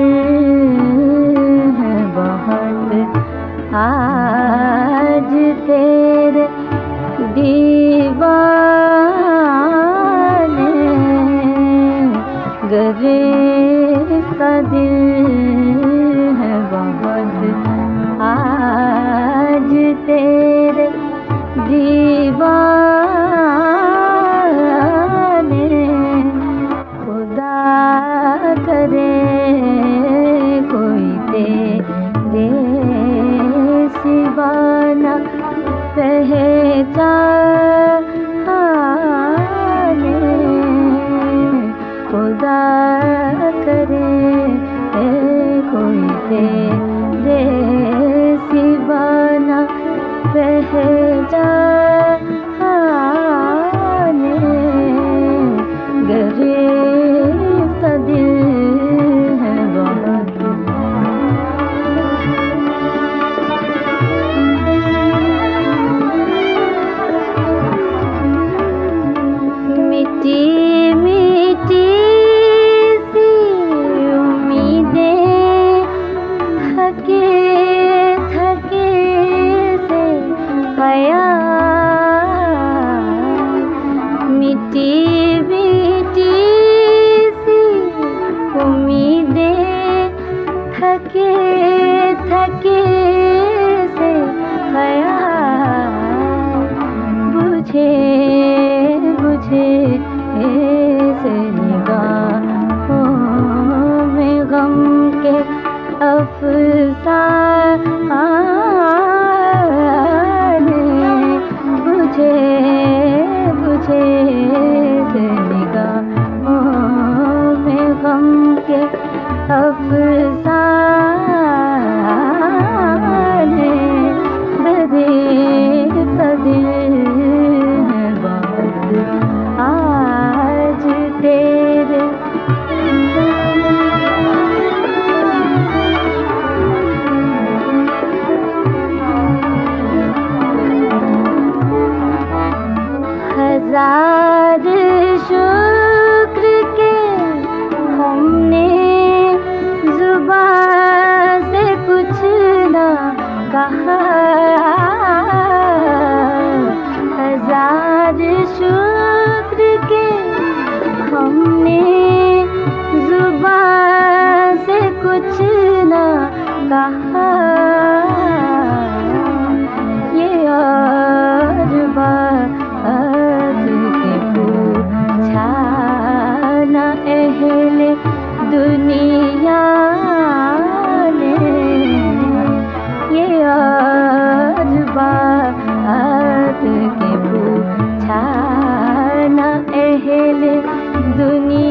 mm -hmm. पहचाने 高。दुनिया